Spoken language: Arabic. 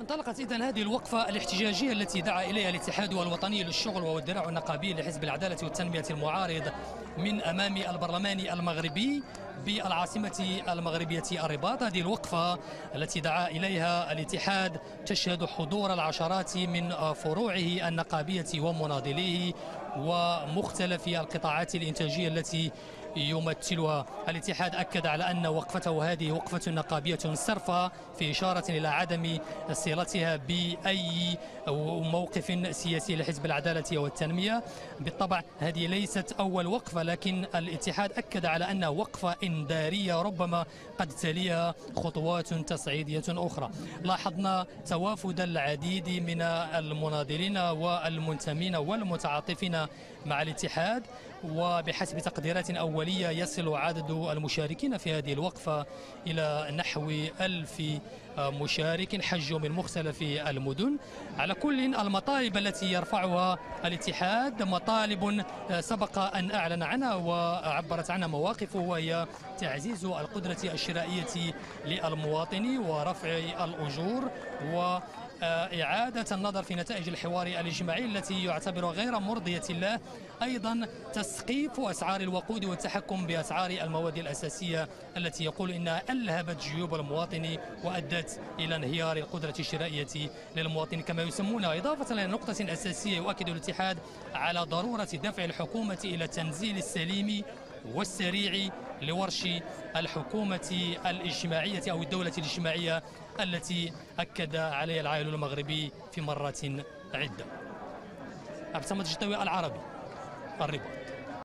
انطلقت اذا هذه الوقفة الاحتجاجية التي دعا إليها الاتحاد الوطني للشغل وهو الذراع النقابي لحزب العدالة والتنمية المعارض من أمام البرلمان المغربي بالعاصمة المغربية الرباط. هذه الوقفة التي دعا إليها الاتحاد تشهد حضور العشرات من فروعه النقابية ومناضليه ومختلف القطاعات الإنتاجية التي يمثلها. الاتحاد أكد على أن وقفته هذه وقفة نقابية صرفة في إشارة إلى عدم صلتها بأي موقف سياسي لحزب العدالة والتنمية. بالطبع هذه ليست أول وقفة لكن الاتحاد أكد على أن وقفة إنذارية ربما قد تليها خطوات تصعيدية أخرى. لاحظنا توافد العديد من المناضلين والمنتمين والمتعاطفين مع الاتحاد. وبحسب تقديرات أولية يصل عدد المشاركين في هذه الوقفة إلى نحو ألف مشارك حجوا من مختلف المدن. على كل المطالب التي يرفعها الاتحاد مطالب سبق أن أعلن عنها وعبرت عنها مواقفه وهي تعزيز القدرة الشرائية للمواطن ورفع الأجور و إعادة النظر في نتائج الحوار الاجتماعي التي يعتبر غير مرضية له أيضا تسقيف أسعار الوقود والتحكم بأسعار المواد الأساسية التي يقول إنها ألهبت جيوب المواطن وأدت إلى انهيار القدرة الشرائية للمواطن كما يسمونها إضافة إلى نقطة أساسية يؤكد الاتحاد على ضرورة دفع الحكومة إلى التنزيل السليم والسريع لورش الحكومة الاجتماعية أو الدولة الاجتماعية التي أكد عليها العائل المغربي في مرات عدة. عبد الصمد العربي الرباط